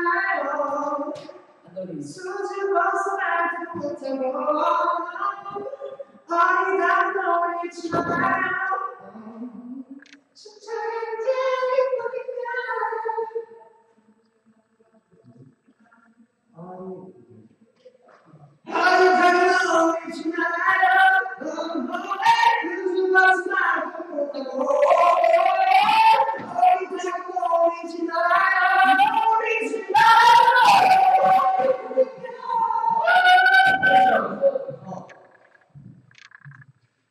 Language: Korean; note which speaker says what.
Speaker 1: 않아요 수줍어서 말도 못하고 어리다 놀리지 마요